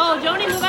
Oh, Joni, move